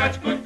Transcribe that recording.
such good.